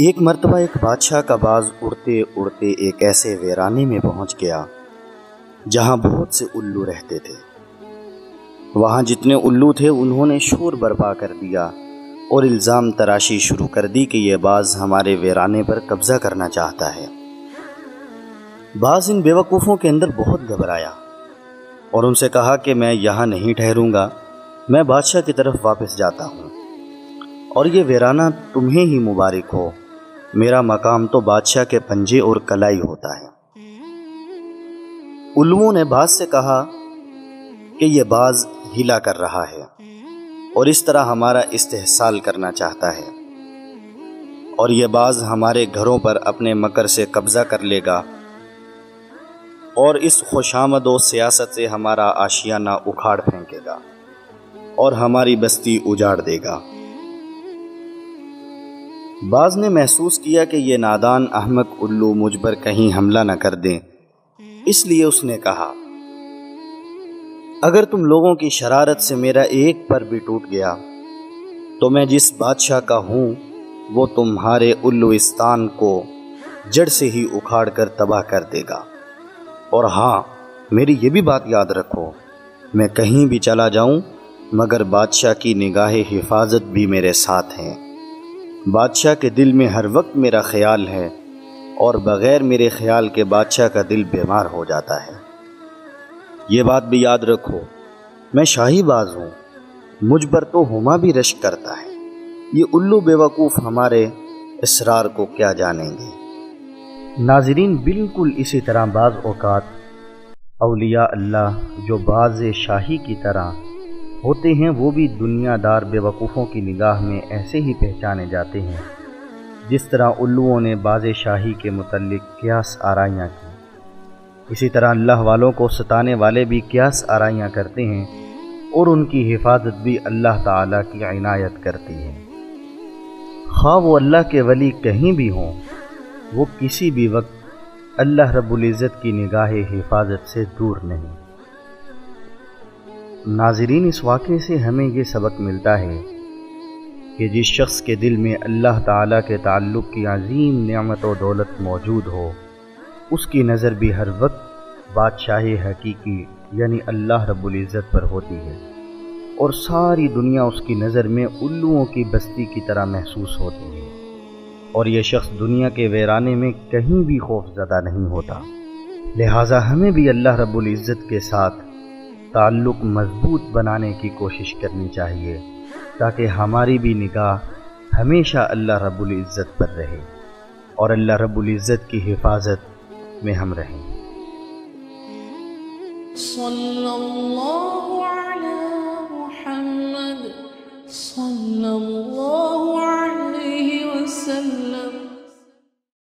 एक मरतबा एक बादशाह का बाज उड़ते उड़ते एक ऐसे वीराने में पहुँच गया, जहाँ बहुत से उल्लू रहते थे। वहाँ जितने उल्लू थे, उन्होंने शोर बर्पा कर दिया और इल्ज़ाम तराशी शुरू कर दी कि यह बाज हमारे वीराने पर कब्ज़ा करना चाहता है। बाज इन बेवकूफ़ों के अंदर बहुत घबराया और उनसे कहा कि मैं यहाँ नहीं ठहरूँगा, मैं बादशाह की तरफ़ वापस जाता हूँ और ये वीराना तुम्हें ही मुबारक हो। मेरा मकाम तो बादशाह के पंजे और कलाई होता है। उल्लुओं ने बाज से कहा कि यह बाज हिला कर रहा है और इस तरह हमारा इस्तेसाल करना चाहता है। और यह बाज हमारे घरों पर अपने मकर से कब्जा कर लेगा और इस खुशामद व सियासत से हमारा आशियाना उखाड़ फेंकेगा और हमारी बस्ती उजाड़ देगा। बाज ने महसूस किया कि यह नादान अहमक उल्लू मुझ पर कहीं हमला न कर दें। इसलिए उसने कहा, अगर तुम लोगों की शरारत से मेरा एक पर भी टूट गया तो मैं जिस बादशाह का हूँ, वो तुम्हारे उल्लुस्तान को जड़ से ही उखाड़ कर तबाह कर देगा। और हाँ मेरी ये भी बात याद रखो, मैं कहीं भी चला जाऊँ, मगर बादशाह की निगाह हिफाजत भी मेरे साथ हैं। बादशाह के दिल में हर वक्त मेरा ख्याल है और बग़ैर मेरे ख्याल के बादशाह का दिल बीमार हो जाता है। ये बात भी याद रखो, मैं शाही बाज हूँ, मुझ पर तो हुमा भी रश करता है। ये उल्लू बेवकूफ़ हमारे इसरार को क्या जानेंगे? नाजरीन, बिल्कुल इसी तरह बाज़ अवकात अलिया अल्लाह जो बाज शाही की तरह होते हैं, वो भी दुनियादार बेवकूफ़ों की निगाह में ऐसे ही पहचाने जाते हैं, जिस तरह उल्लुओं ने बाज शाही के मतलब क्यास आराइयाँ की। इसी तरह अल्लाह वालों को सताने वाले भी क्यास आराइयाँ करते हैं और उनकी हिफाजत भी अल्लाह ताला की इनायत करती है। खा वो अल्लाह के वली कहीं भी हों, वो किसी भी वक्त अल्लाह रब्बुल की निगाह हिफाजत से दूर नहीं। नाजरीन, इस वाक़े से हमें ये सबक मिलता है कि जिस शख्स के दिल में अल्लाह ताला के ताल्लुक़ की अजीम नियामत व दौलत मौजूद हो, उसकी नज़र भी हर वक्त बादशाह हकीकी, यानी अल्लाह रब्बुल पर होती है और सारी दुनिया उसकी नज़र में उल्लुओं की बस्ती की तरह महसूस होती है। और यह शख्स दुनिया के वैराने में कहीं भी खौफजदा नहीं होता। लिहाजा हमें भी अल्लाह रब्बुल के साथ ताल्लुक़ मज़बूत बनाने की कोशिश करनी चाहिए, ताकि हमारी भी निगाह हमेशा अल्लाह रब्बुल इज़्ज़त पर रहे और अल्लाह रब्बुल इज़्ज़त की हिफाजत में हम रहें। सल्लल्लाहु